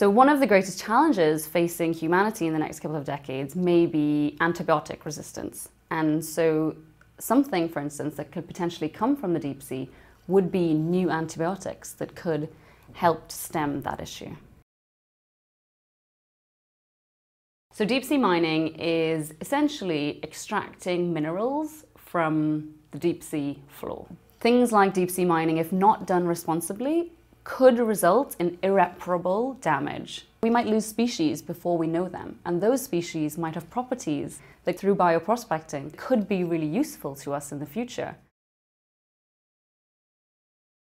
So, one of the greatest challenges facing humanity in the next couple of decades may be antibiotic resistance. And so, something, for instance, that could potentially come from the deep sea would be new antibiotics that could help to stem that issue. So, deep sea mining is essentially extracting minerals from the deep sea floor. Things like deep sea mining, if not done responsibly, could result in irreparable damage. We might lose species before we know them, and those species might have properties that through bioprospecting could be really useful to us in the future.